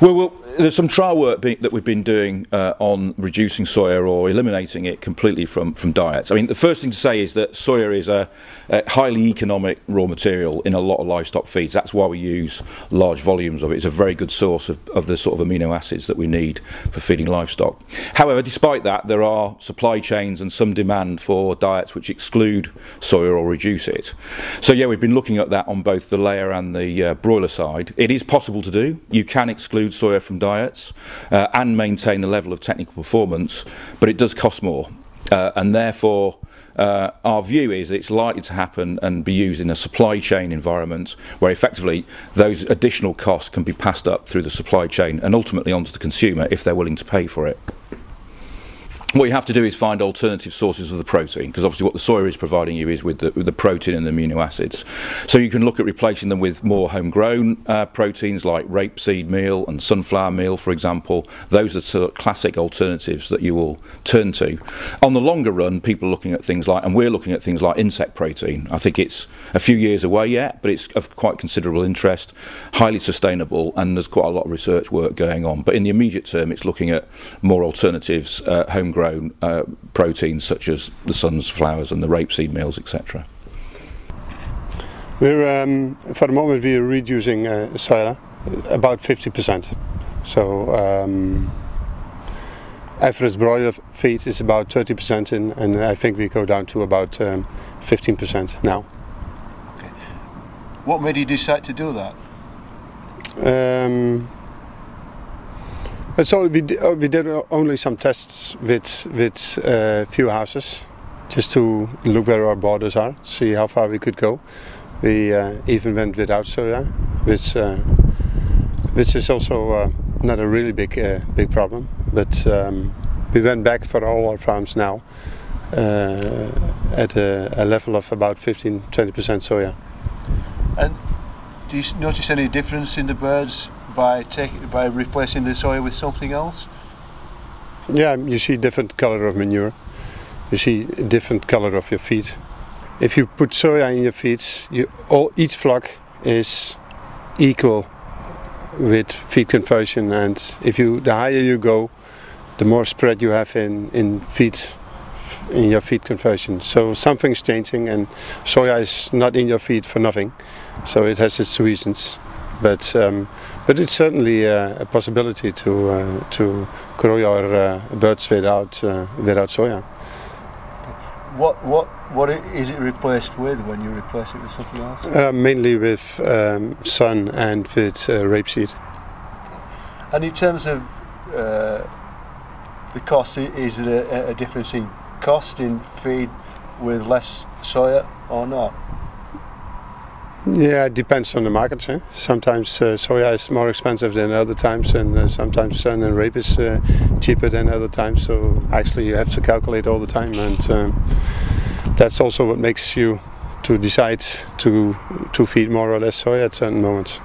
Well, well there's some trial work be, that we've been doing uh, on reducing soya or eliminating it completely from, from diets. I mean, the first thing to say is that soya is a, a, highly economic raw material in a lot of livestock feeds. That's why we use large volumes of it. It's a very good source of, of the sort of amino acids that we need for feeding livestock. However, despite that, there are supply chains and some demand for diets which exclude soya or reduce it. So, yeah, we've been looking at that on both the layer and the uh, broiler side. It is possible to do. You can exclude soya from diets uh, and maintain the level of technical performance, but it does cost more. Uh, and therefore, uh, our view is it's likely to happen and be used in a supply chain environment where effectively those additional costs can be passed up through the supply chain and ultimately onto the consumer if they're willing to pay for it what you have to do is find alternative sources of the protein because obviously what the soya is providing you is with the, with the, protein and the amino acids. So you can look at replacing them with more homegrown uh, proteins like rapeseed meal and sunflower meal, for example. Those are sort of classic alternatives that you will turn to. On the longer run, people are looking at things like, and we're looking at things like insect protein. I think it's a few years away yet, but it's of quite considerable interest, highly sustainable, and there's quite a lot of research work going on. But in the immediate term, it's looking at more alternatives, uh, homegrown grown uh, proteins such as the sunflowers and the rapeseed meals, etc. We're um, for the moment we're reducing uh, soya about 50%. So um, average broiler feed is about 30% in, and I think we go down to about um, 15% now. Okay. What made you decide to do that? Um, so we, uh, we did only some tests with with a uh, few houses, just to look where our borders are, see how far we could go. We uh, even went without soya, which uh, which is also uh, not a really big uh, big problem. But um, we went back for all our farms now at a, a, level of about 15-20% soya. And do you notice any difference in the birds by taking by replacing the soil with something else? Yeah, you see different color of manure. You see different color of your feed. If you put soya in your feeds, you all each flock is equal with feed conversion, and if you the higher you go, the more spread you have in in feeds in your feed conversion. So something's changing, and soya is not in your feed for nothing. So it has its reasons but um, but it's certainly uh, a possibility to uh, to grow your uh, birds without uh, without soya. What what what is it replaced with when you replace it with something else? Uh, mainly with um, sun and with uh, rapeseed. And in terms of the cost, is there a, a difference in cost in feed with less soya or not? Yeah, it depends on the market. Eh? Sometimes uh, soya is more expensive than other times, and uh, sometimes sun and rape is uh, cheaper than other times. So actually, you have to calculate all the time, and um, that's also what makes you to decide to to feed more or less soya at certain moments.